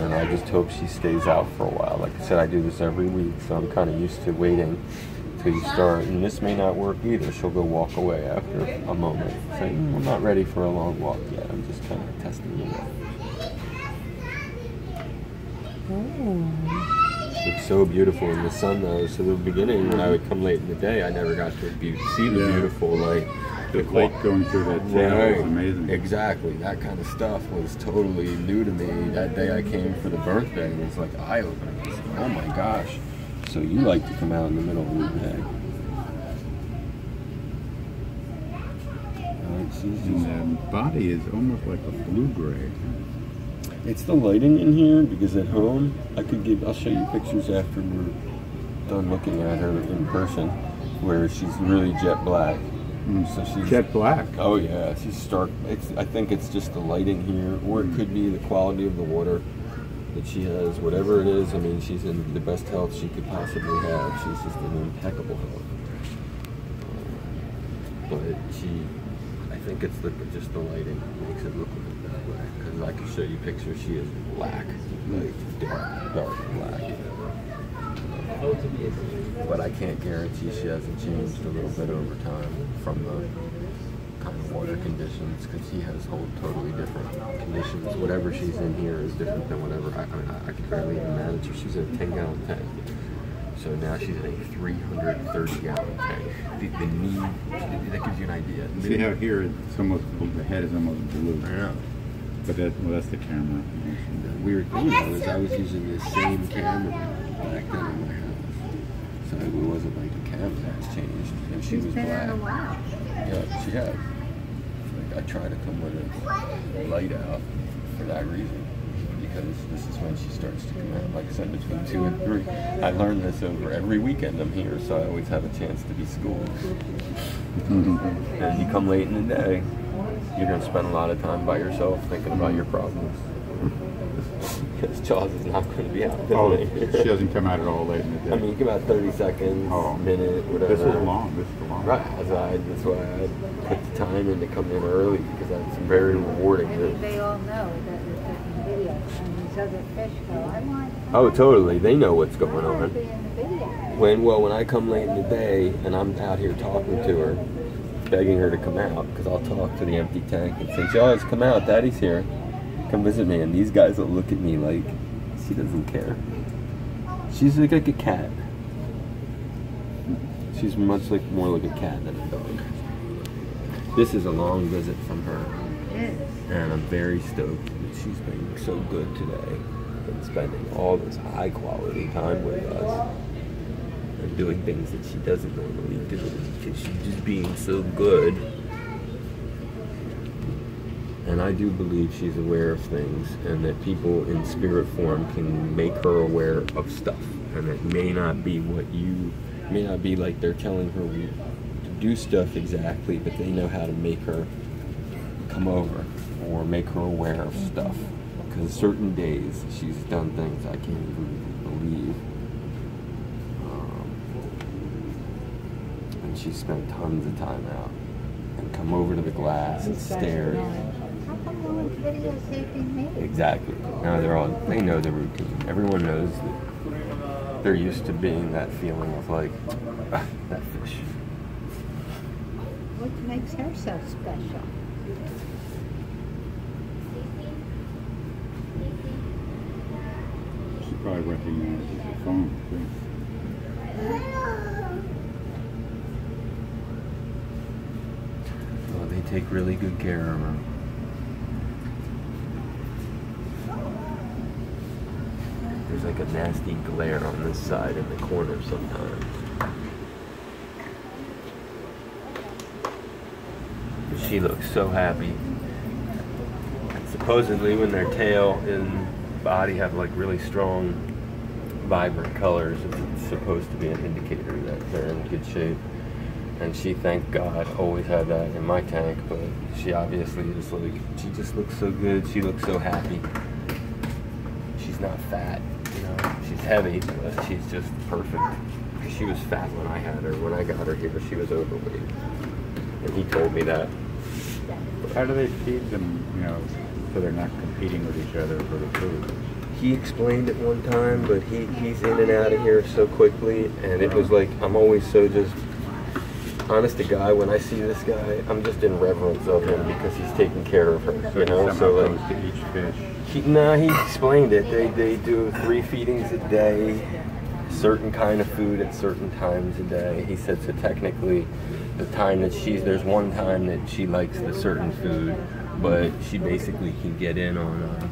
and I just hope she stays out for a while. Like I said, I do this every week, so I'm kind of used to waiting till you start. And this may not work either. She'll go walk away after a moment, saying, mm, "I'm not ready for a long walk yet. I'm just kind of testing you out." it's so beautiful in the sun though. So the beginning, when I would come late in the day, I never got to be, see the Yeah. beautiful like The light going through that tail Right. is amazing. Exactly. That kind of stuff was totally new to me. That day I came for the birthday it was like eye opening. I was like, oh my gosh. So you like to come out in the middle of the day. Alright, she's And the body is almost like a blue gray. It's the lighting in here because at home I could give I'll show you pictures after we're done looking at her in person where she's really jet black. Mm, so she's Jet black. Oh yeah, she's stark. It's, I think it's just the lighting here, or it mm. could be the quality of the water that she has. Whatever it is, I mean, she's in the best health she could possibly have. She's just in impeccable health. But she, I think it's the, just the lighting makes it look that way. Because I can show you pictures. She is black, like dark, dark black. But I can't guarantee she hasn't changed a little bit over time from the kind of water conditions because she has whole totally different conditions. Whatever she's in here is different than whatever I, I, mean, I, I could barely even manage her. She's in a 10 gallon tank. So now she's in a 330 gallon tank. The, the need, that gives you an idea. See how here it's almost the head is almost blue. Yeah. But that well that's the camera. The weird thing though is I was using the same camera back then in my house. So it wasn't like the camera has changed. And she She's was been black. out a while. Yeah, she had. Like I try to come with a light out for that reason. Because this is when she starts to come out. Like I said, between two and three. I learned this over every weekend I'm here, so I always have a chance to be schooled. And you come late in the day, you're gonna spend a lot of time by yourself thinking about your problems. Because Jaws is not gonna be out Oh, there. she doesn't come out at all late in the day. I mean, give out 30 seconds, Oh. minute, whatever. this is long. This is long. Right, that's why, that's why I put the time in to come in early because that's very rewarding. I mean, they all know that it's in the video. And these other fish go, I want. I Oh, totally. They know what's going on. be in the video. When well, when I come late in the day and I'm out here talking to her, begging her to come out because I'll talk to the empty tank and say, "Jaws, come out. Daddy's here. Come visit me." And these guys will look at me like she doesn't care. She's like, like a cat. She's much like more like a cat than a dog. This is a long visit from her. And I'm very stoked that she's been so good today and spending all this high quality time with us and doing things that she doesn't normally do because she's just being so good. And I do believe she's aware of things and that people in spirit form can make her aware of stuff. And it may not be what you, may not be like they're telling her to do stuff exactly, but they know how to make her come over or make her aware of stuff. Because certain days she's done things I can't even believe. Um, and she spent tons of time out and come over to the glass and stared. How no videotaping me? Exactly. Now they're all they know the routine. Everyone knows that they're used to being that feeling of like "Ah, that fish. What makes her so special? She probably recognizes the phone too. Well, they take really good care of her. There's like a nasty glare on this side in the corner sometimes. She looks so happy. Supposedly when their tail and body have like really strong vibrant colors, it's supposed to be an indicator that they're in good shape. And she, thank God, always had that in my tank, but she obviously is like, she just looks so good. She looks so happy. She's not fat, you know, she's heavy, but she's just perfect. She was fat when I had her. When I got her here, she was overweight. And he told me that. How do they feed them, you know, so they're not competing with each other for the food? he explained it one time, but he, he's in and out of here so quickly, and it was like I'm always so just honest to God. When I see this guy, I'm just in reverence of him because he's taking care of her. You know, so like to each fish. he, nah, he explained it. They they do three feedings a day, certain kind of food at certain times a day. He said so. Technically, the time that she's there's one time that she likes the certain food, but she basically can get in on. Uh,